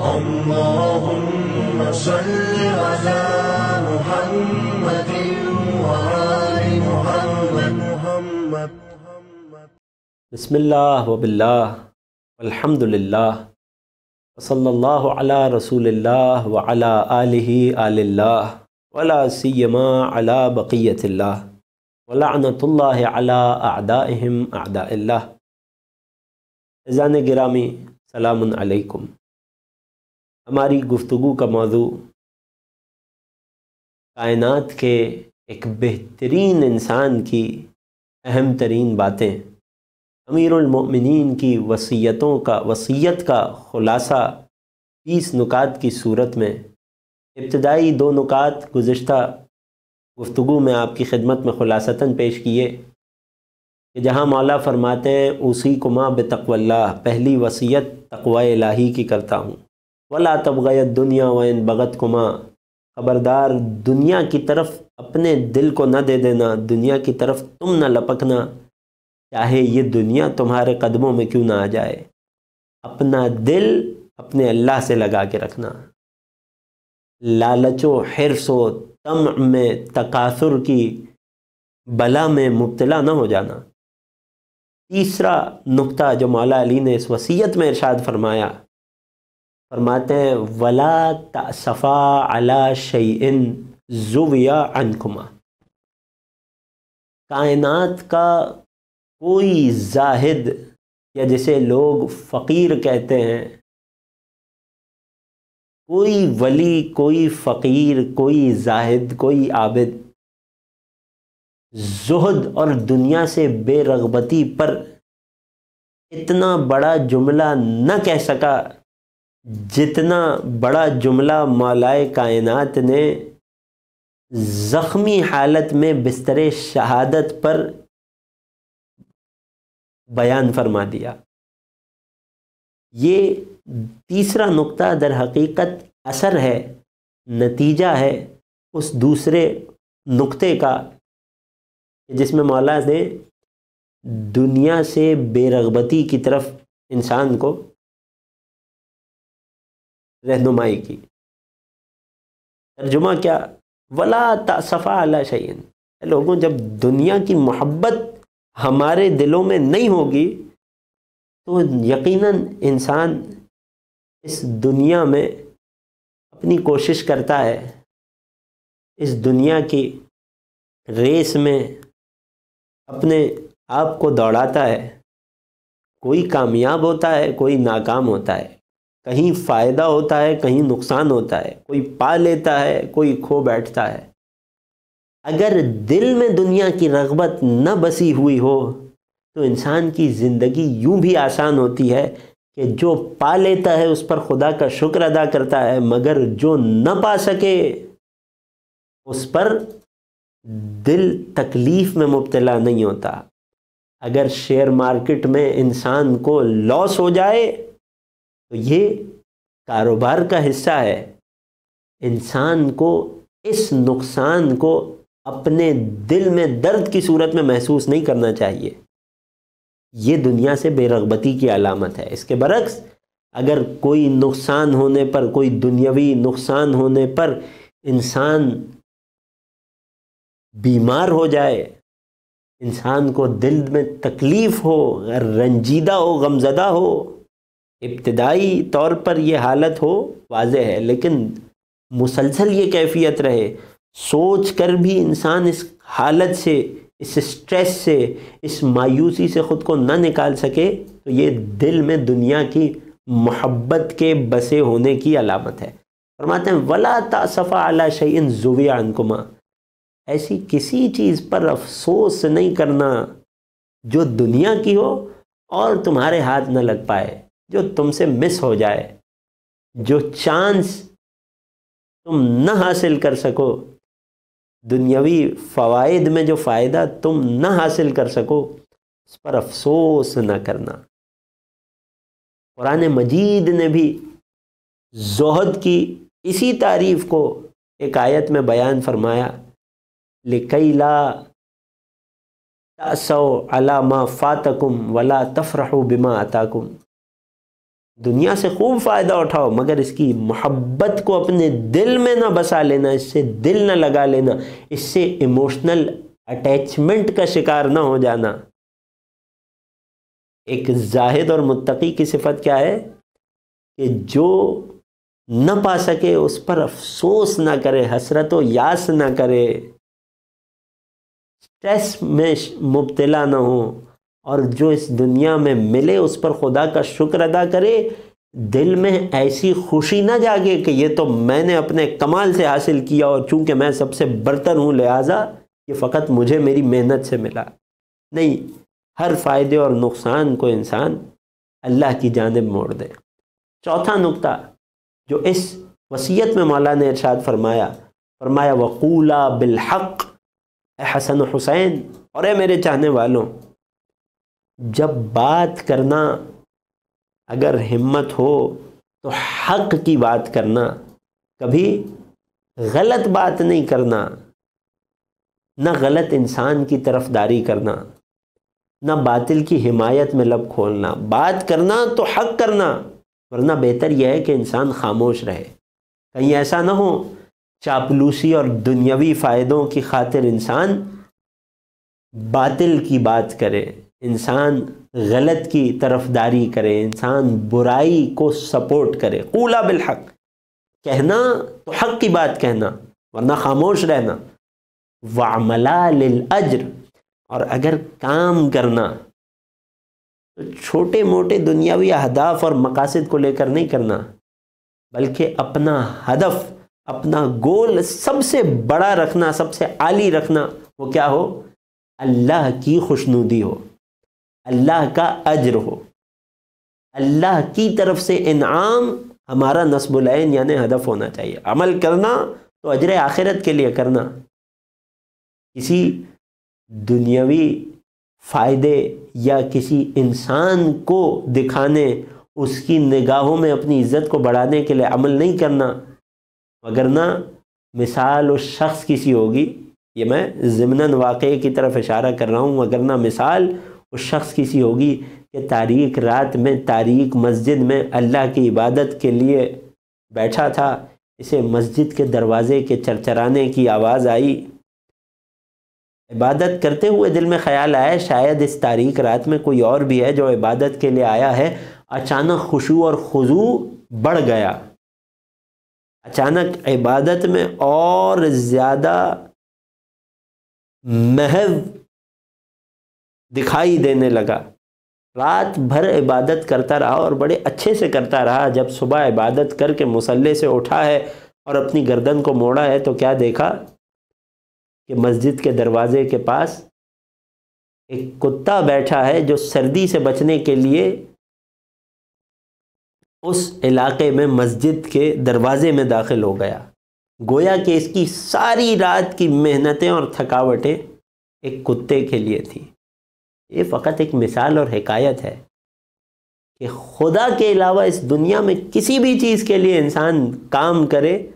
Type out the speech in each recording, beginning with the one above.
اللهم صل على محمد وآل محمد. محمد بسم الله وبالله والحمد لله. وصلى الله على رسول الله وعلى آله آل الله ولا سيما على بقية الله. ولعنة الله على أعدائهم أعداء الله. إذن گرامی سلام عليكم. ہماری گفتگو کا موضوع کائنات کے ایک بہترین انسان کی اہم ترین باتیں، امیر المؤمنین کی وصیتوں کا، وصیت کا خلاصہ بیس نکات کی صورت میں ابتدائی دو نکات گزشتہ گفتگو میں آپ کی خدمت میں خلاصتاً پیش کیے کہ جہاں مولا فرماتے ہیں اسی کما بتقو اللہ، پہلی وصیت تقوی الہی کی کرتا ہوں۔ ولا تبغیت دنیا و ان بغت کما خبردار، دنیا کی طرف اپنے دل کو نہ دے دینا، دنیا کی طرف تم نہ لپکنا۔ چاہے یہ دنیا تمہارے قدموں میں کیوں نہ آ جائے۔ اپنا دل اپنے اللہ سے لگا کے رکھنا۔ لالچ و حرص و تمع میں تقاصر کی بلا میں مبتلا نہ ہو جانا۔ تیسرا نقطہ جو مولا علی نے اس وصیت میں ارشاد فرمایا فرماتے ہیں، ولا تصفا علا شعین زویا عنکما کائنات کا کوئی زاہد یا جسے لوگ فقیر کہتے ہیں، کوئی ولی، کوئی فقیر، کوئی زاہد، کوئی عابد، زہد اور دنیا سے بے رغبتی پر اتنا بڑا جملہ نہ کہہ سکا۔ جتنا بڑا جملہ مولائے کائنات نے زخمی حالت میں بستر شہادت پر بیان فرما دیا۔ یہ تیسرا نقطہ در حقیقت اثر ہے، نتیجہ ہے اس دوسرے نقطے کا، جس میں مولا نے دنیا سے بے رغبتی کی طرف انسان کو رہنمائی کی۔ ترجمہ کیا؟ ولا تصفا اللہ شعین لوگوں، جب دنیا کی محبت ہمارے دلوں میں نہیں ہوگی، تو یقیناً انسان اس دنیا میں اپنی کوشش کرتا ہے۔ اس دنیا کی ریس میں اپنے آپ کو دوڑاتا ہے۔ کوئی کامیاب ہوتا ہے، کوئی ناکام ہوتا ہے۔ کہیں فائدہ ہوتا ہے، کہیں نقصان ہوتا ہے۔ کوئی پا لیتا ہے، کوئی کھو بیٹھتا ہے۔ اگر دل میں دنیا کی رغبت نہ بسی ہوئی ہو، تو انسان کی زندگی یوں بھی آسان ہوتی ہے کہ جو پا لیتا ہے، اس پر خدا کا شکر ادا کرتا ہے۔ مگر جو نہ پا سکے، اس پر دل تکلیف میں مبتلا نہیں ہوتا۔ اگر شیئر مارکیٹ میں انسان کو لاس ہو جائے تو یہ کاروبار کا حصہ ہے۔ انسان کو اس نقصان کو اپنے دل میں درد کی صورت میں محسوس نہیں کرنا چاہیے۔ یہ دنیا سے بے رغبتی کی علامت ہے۔ اس کے برعکس، اگر کوئی نقصان ہونے پر، کوئی دنیاوی نقصان ہونے پر انسان بیمار ہو جائے، انسان کو دل میں تکلیف ہو، رنجیدہ ہو، غمزدہ ہو ابتدائی طور پر یہ حالت ہو واضح ہے، لیکن مسلسل یہ کیفیت رہے۔ سوچ کر بھی انسان اس حالت سے، اس اسٹریس سے، اس مایوسی سے خود کو نہ نکال سکے تو یہ دل میں دنیا کی محبت کے بسے ہونے کی علامت ہے۔ فرماتے ہیں، ولا تصفا اعلیٰ شعین زویہ انکما ایسی کسی چیز پر افسوس نہیں کرنا جو دنیا کی ہو اور تمہارے ہاتھ نہ لگ پائے۔ جو تم سے مس ہو جائے، جو چانس تم نہ حاصل کر سکو، دنیاوی فوائد میں جو فائدہ تم نہ حاصل کر سکو، اس پر افسوس نہ کرنا۔ قرآن مجید نے بھی زہد کی اسی تعریف کو ایک آیت میں بیان فرمایا، لکئی لا تأسو علامہ فاتکم ولا تفرح بما اتاکم دنیا سے خوب فائدہ اٹھاؤ، مگر اس کی محبت کو اپنے دل میں نہ بسا لینا، اس سے دل نہ لگا لینا، اس سے ایموشنل اٹیچمنٹ کا شکار نہ ہو جانا۔ ایک زاہد اور متقی کی صفت کیا ہے؟ کہ جو نہ پا سکے، اس پر افسوس نہ کرے، حسرت و یاس نہ کرے۔ اسٹریس میں مبتلا نہ ہو۔ اور جو اس دنیا میں ملے اس پر خدا کا شکر ادا کرے، دل میں ایسی خوشی نہ جاگے کہ یہ تو میں نے اپنے کمال سے حاصل کیا اور چونکہ میں سب سے برتر ہوں، لہٰذا یہ فقط مجھے میری محنت سے ملا۔ نہیں، ہر فائدے اور نقصان کو انسان اللہ کی جانب موڑ دے۔ چوتھا نقطہ، جو اس وصیت میں مولا نے ارشاد فرمایا فرمایا، وقولا بالحق، اے حسن حسین، اور اے میرے چاہنے والوں جب بات کرنا اگر ہمت ہو تو حق کی بات کرنا، کبھی غلط بات نہیں کرنا، نہ غلط انسان کی طرف داری کرنا، نہ باطل کی حمایت میں لب کھولنا۔ بات کرنا تو حق کرنا، ورنہ بہتر یہ ہے کہ انسان خاموش رہے۔ کہیں ایسا نہ ہو، چاپلوسی اور دنیاوی فائدوں کی خاطر انسان باطل کی بات کرے۔ انسان غلط کی طرف داری کرے، انسان برائی کو سپورٹ کرے۔ اولا بالحق۔ کہنا تو حق کی بات کہنا، ورنہ خاموش رہنا۔ وعملا للاجر اور اگر کام کرنا، تو چھوٹے موٹے دنیاوی اہداف اور مقاصد کو لے کر نہیں کرنا، بلکہ اپنا ہدف، اپنا گول سب سے بڑا رکھنا، سب سے عالی رکھنا، وہ کیا ہو؟ اللہ کی خوشنودی ہو۔ اللہ کا اجر ہو۔ اللہ کی طرف سے انعام ہمارا نصب العین یعنی ہدف ہونا چاہیے۔ عمل کرنا تو اجر آخرت کے لیے کرنا۔ کسی دنیاوی فائدے یا کسی انسان کو دکھانے، اس کی نگاہوں میں اپنی عزت کو بڑھانے کے لیے عمل نہیں کرنا۔ وگرنہ مثال اس شخص کسی ہوگی، یہ میں ضمن واقعے کی طرف اشارہ کر رہا ہوں وگرنہ مثال اس شخص کسی ہوگی کہ تاریخ رات میں تاریخ مسجد میں اللہ کی عبادت کے لیے بیٹھا تھا۔ اسے مسجد کے دروازے کے چرچرانے کی آواز آئی۔ عبادت کرتے ہوئے دل میں خیال آیا، شاید اس تاریخ رات میں کوئی اور بھی ہے جو عبادت کے لیے آیا ہے۔ اچانک خوشو اور خضو بڑھ گیا۔ اچانک عبادت میں اور زیادہ محو دکھائی دینے لگا۔ رات بھر عبادت کرتا رہا اور بڑے اچھے سے کرتا رہا۔ جب صبح عبادت کر کے مسلح سے اٹھا ہے اور اپنی گردن کو موڑا ہے تو کیا دیکھا؟ کہ مسجد کے دروازے کے پاس ایک کتا بیٹھا ہے جو سردی سے بچنے کے لیے اس علاقے میں مسجد کے دروازے میں داخل ہو گیا۔ گویا کہ اس کی ساری رات کی محنتیں اور تھکاوٹیں ایک کتے کے لیے تھیں۔ یہ فقط ایک مثال اور حکایت ہے کہ خدا کے علاوہ اس دنیا میں کسی بھی چیز کے لیے انسان کام کرے،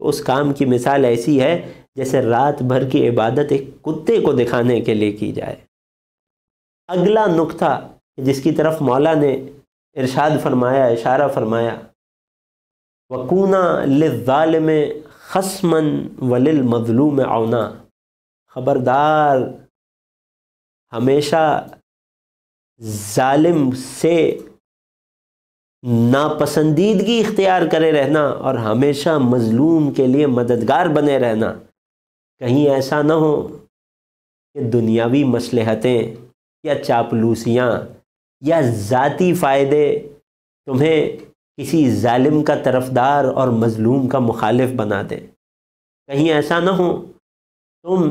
اس کام کی مثال ایسی ہے جیسے رات بھر کی عبادت ایک کتے کو دکھانے کے لیے کی جائے۔ اگلا نقطہ جس کی طرف مولا نے ارشاد فرمایا، اشارہ فرمایا، وکونا لظالم خسمن ولل مظلوم اونا خبردار ہمیشہ ظالم سے ناپسندیدگی اختیار کرے رہنا اور ہمیشہ مظلوم کے لیے مددگار بنے رہنا۔ کہیں ایسا نہ ہو کہ دنیاوی مصلحتیں یا چاپلوسیاں یا ذاتی فائدے تمہیں کسی ظالم کا طرفدار اور مظلوم کا مخالف بنا دے کہیں ایسا نہ ہو تم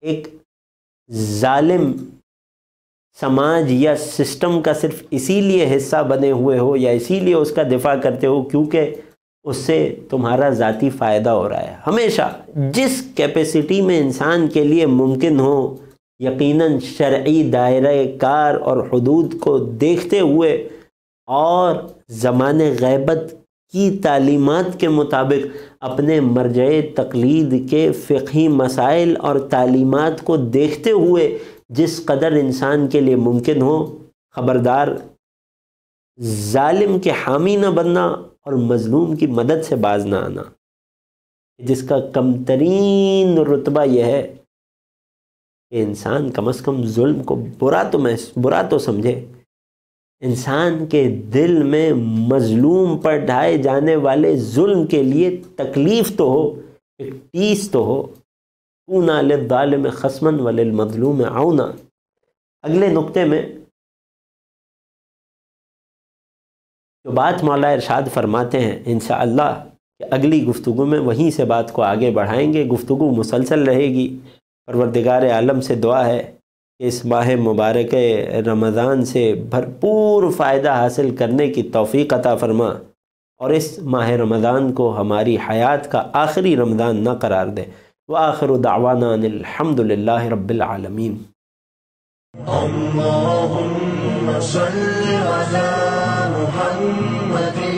ایک ظالم سماج یا سسٹم کا صرف اسی لیے حصہ بنے ہوئے ہو یا اسی لیے اس کا دفاع کرتے ہو کیونکہ اس سے تمہارا ذاتی فائدہ ہو رہا ہے۔ ہمیشہ جس کیپیسٹی میں انسان کے لیے ممکن ہو، یقیناً شرعی دائرہ کار اور حدود کو دیکھتے ہوئے اور زمان غیبت کی تعلیمات کے مطابق اپنے مرجع تقلید کے فقہی مسائل اور تعلیمات کو دیکھتے ہوئے جس قدر انسان کے لیے ممکن ہو، خبردار، ظالم کے حامی نہ بننا اور مظلوم کی مدد سے باز نہ آنا۔ جس کا کم ترین رتبہ یہ ہے کہ انسان کم از کم ظلم کو برا تو میں برا تو سمجھے۔ انسان کے دل میں مظلوم پر ڈھائے جانے والے ظلم کے لیے تکلیف تو ہو، ایک ٹیس تو ہو۔ اونا لالم خسمن وللمظلوم آؤنا اگلے نقطے میں جو بات مولا ارشاد فرماتے ہیں، انشاءاللہ کہ اگلی گفتگو میں وہیں سے بات کو آگے بڑھائیں گے۔ گفتگو مسلسل رہے گی۔ پروردگار عالم سے دعا ہے۔ اس ماہ مبارک رمضان سے بھرپور فائدہ حاصل کرنے کی توفیق عطا فرما اور اس ماہ رمضان کو ہماری حیات کا آخری رمضان نہ قرار دے۔ وآخر دعوانا ان الحمد للہ رب العالمین۔ اللهم صل على محمد